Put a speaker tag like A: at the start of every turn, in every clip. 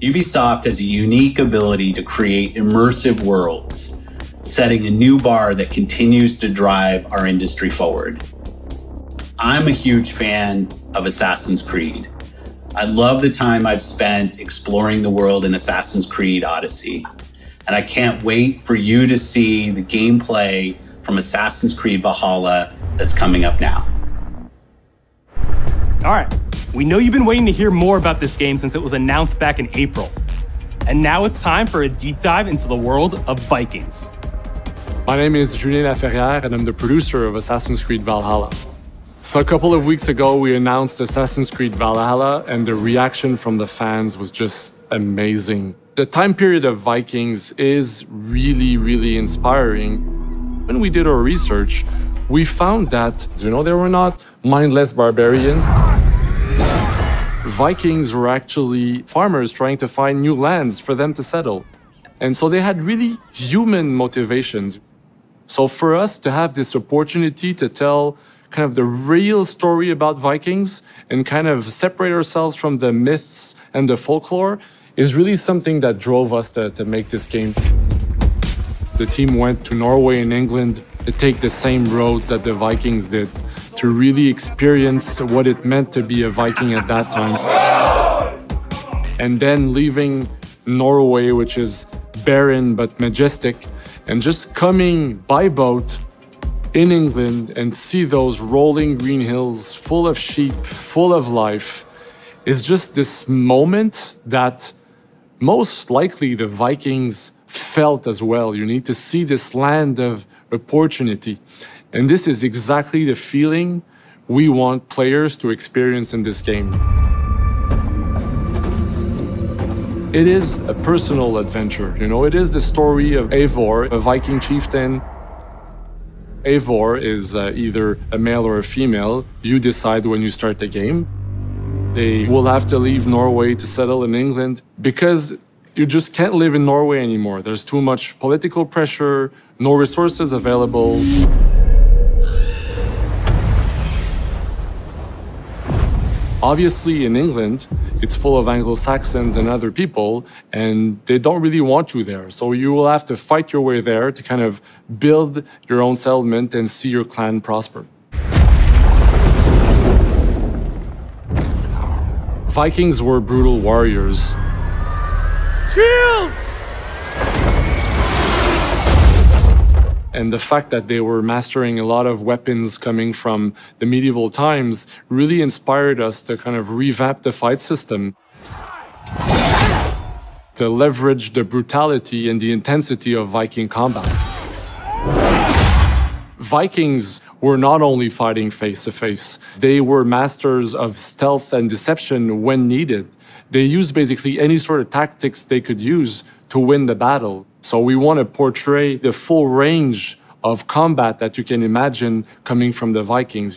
A: Ubisoft has a unique ability to create immersive worlds, setting a new bar that continues to drive our industry forward. I'm a huge fan of Assassin's Creed. I love the time I've spent exploring the world in Assassin's Creed Odyssey. And I can't wait for you to see the gameplay from Assassin's Creed Valhalla that's coming up now.
B: All right, we know you've been waiting to hear more about this game since it was announced back in April. And now it's time for a deep dive into the world of Vikings.
C: My name is Julien Laferrière, and I'm the producer of Assassin's Creed Valhalla. So, a couple of weeks ago, we announced Assassin's Creed Valhalla, and the reaction from the fans was just amazing. The time period of Vikings is really, really inspiring. When we did our research, we found that, you know, they were not mindless barbarians. Vikings were actually farmers trying to find new lands for them to settle. And so they had really human motivations. So for us to have this opportunity to tell kind of the real story about Vikings and kind of separate ourselves from the myths and the folklore is really something that drove us to, to make this game. The team went to Norway and England to take the same roads that the Vikings did to really experience what it meant to be a Viking at that time. And then leaving Norway, which is barren but majestic, and just coming by boat in England and see those rolling green hills full of sheep, full of life, is just this moment that most likely the Vikings felt as well. You need to see this land of opportunity. And this is exactly the feeling we want players to experience in this game. It is a personal adventure, you know, it is the story of Eivor, a Viking chieftain. Eivor is uh, either a male or a female. You decide when you start the game. They will have to leave Norway to settle in England because you just can't live in Norway anymore. There's too much political pressure, no resources available. Obviously, in England, it's full of Anglo Saxons and other people, and they don't really want you there. So you will have to fight your way there to kind of build your own settlement and see your clan prosper. Vikings were brutal warriors.
B: Shields!
C: And the fact that they were mastering a lot of weapons coming from the medieval times really inspired us to kind of revamp the fight system to leverage the brutality and the intensity of Viking combat. Vikings were not only fighting face to face, they were masters of stealth and deception when needed. They used basically any sort of tactics they could use to win the battle. So we want to portray the full range of combat that you can imagine coming from the Vikings.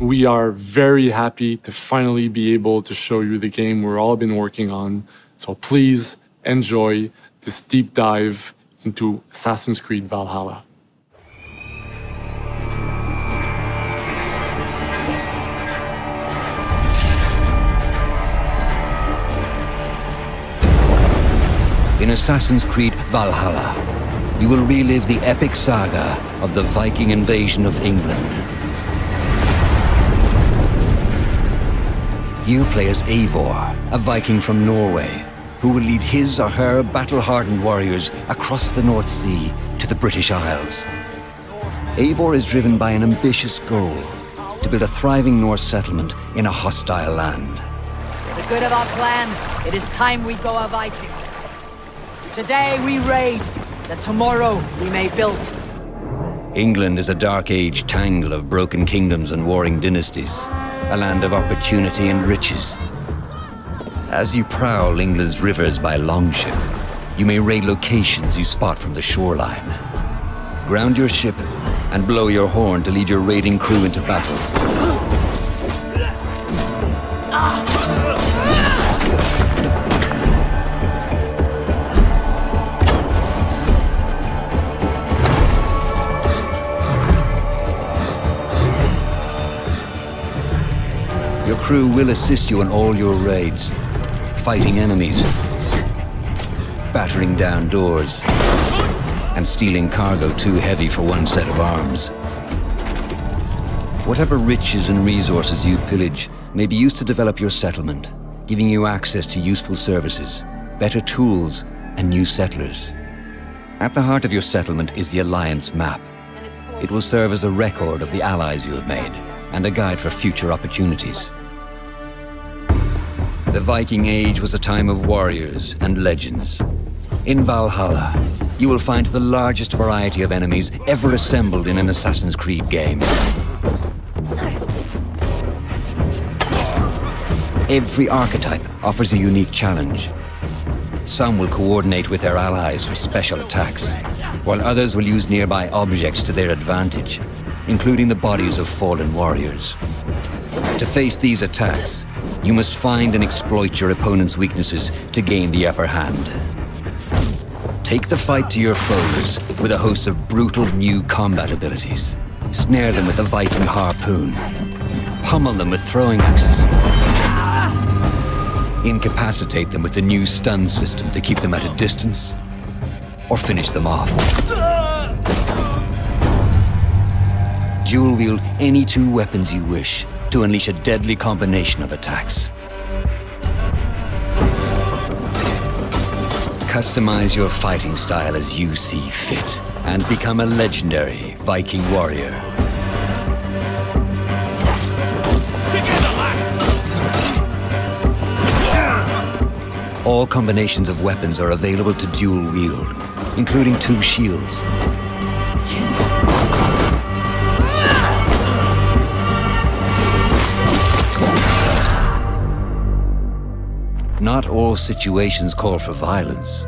C: We are very happy to finally be able to show you the game we've all been working on. So please enjoy this deep dive into Assassin's Creed Valhalla.
D: In Assassin's Creed Valhalla, you will relive the epic saga of the Viking invasion of England. You play as Eivor, a Viking from Norway, who will lead his or her battle-hardened warriors across the North Sea to the British Isles. Eivor is driven by an ambitious goal, to build a thriving Norse settlement in a hostile land.
E: For the good of our clan, it is time we go a Viking. Today we raid, that tomorrow we may build.
D: England is a dark age tangle of broken kingdoms and warring dynasties, a land of opportunity and riches. As you prowl England's rivers by longship, you may raid locations you spot from the shoreline. Ground your ship and blow your horn to lead your raiding crew into battle. Crew will assist you on all your raids, fighting enemies, battering down doors, and stealing cargo too heavy for one set of arms. Whatever riches and resources you pillage may be used to develop your settlement, giving you access to useful services, better tools, and new settlers. At the heart of your settlement is the Alliance map. It will serve as a record of the allies you have made, and a guide for future opportunities. The Viking Age was a time of warriors and legends. In Valhalla, you will find the largest variety of enemies ever assembled in an Assassin's Creed game. Every archetype offers a unique challenge. Some will coordinate with their allies for special attacks, while others will use nearby objects to their advantage, including the bodies of fallen warriors. To face these attacks, you must find and exploit your opponent's weaknesses to gain the upper hand. Take the fight to your foes with a host of brutal new combat abilities. Snare them with the Viking harpoon. Pummel them with throwing axes. Incapacitate them with the new stun system to keep them at a distance. Or finish them off. Dual wield any two weapons you wish to unleash a deadly combination of attacks. Customize your fighting style as you see fit, and become a legendary Viking warrior. All combinations of weapons are available to dual wield, including two shields. Not all situations call for violence.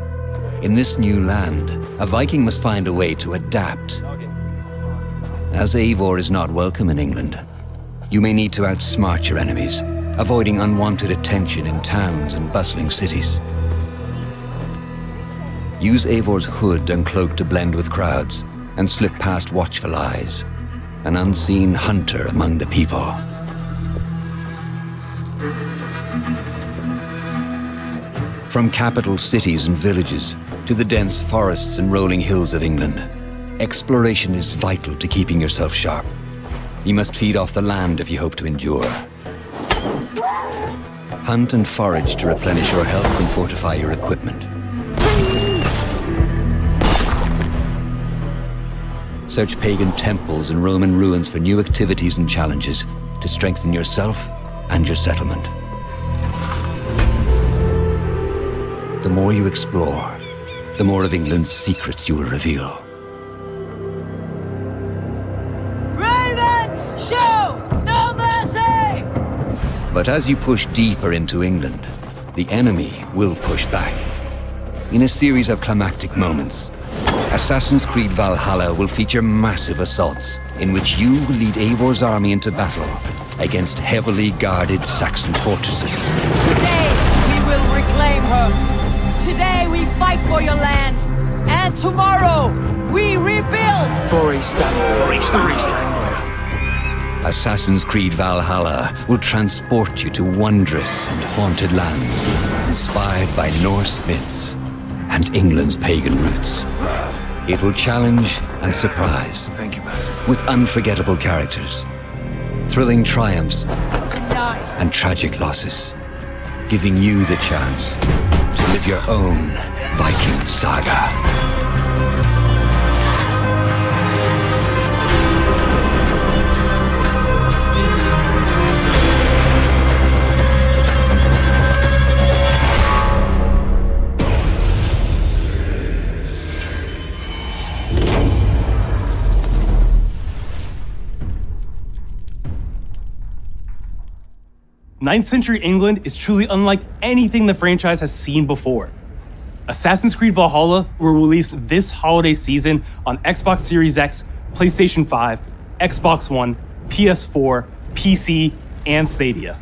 D: In this new land, a Viking must find a way to adapt. As Eivor is not welcome in England, you may need to outsmart your enemies, avoiding unwanted attention in towns and bustling cities. Use Eivor's hood and cloak to blend with crowds, and slip past watchful eyes, an unseen hunter among the people. From capital cities and villages to the dense forests and rolling hills of England, exploration is vital to keeping yourself sharp. You must feed off the land if you hope to endure. Hunt and forage to replenish your health and fortify your equipment. Search pagan temples and Roman ruins for new activities and challenges to strengthen yourself and your settlement. The more you explore, the more of England's secrets you will reveal.
E: Ravens, show no mercy!
D: But as you push deeper into England, the enemy will push back. In a series of climactic moments, Assassin's Creed Valhalla will feature massive assaults in which you will lead Eivor's army into battle against heavily guarded Saxon fortresses.
E: Today we will reclaim her. Today we fight for your land. And tomorrow we rebuild.
F: For East Anglia. For East Anglia. For East Anglia.
D: Assassin's Creed Valhalla will transport you to wondrous and haunted lands, inspired by Norse myths and England's pagan roots. It will challenge and surprise.
F: Thank you, man.
D: With unforgettable characters, thrilling triumphs, and tragic losses, giving you the chance to live your own Viking saga.
B: Ninth century England is truly unlike anything the franchise has seen before. Assassin's Creed Valhalla will release this holiday season on Xbox Series X, PlayStation 5, Xbox One, PS4, PC, and Stadia.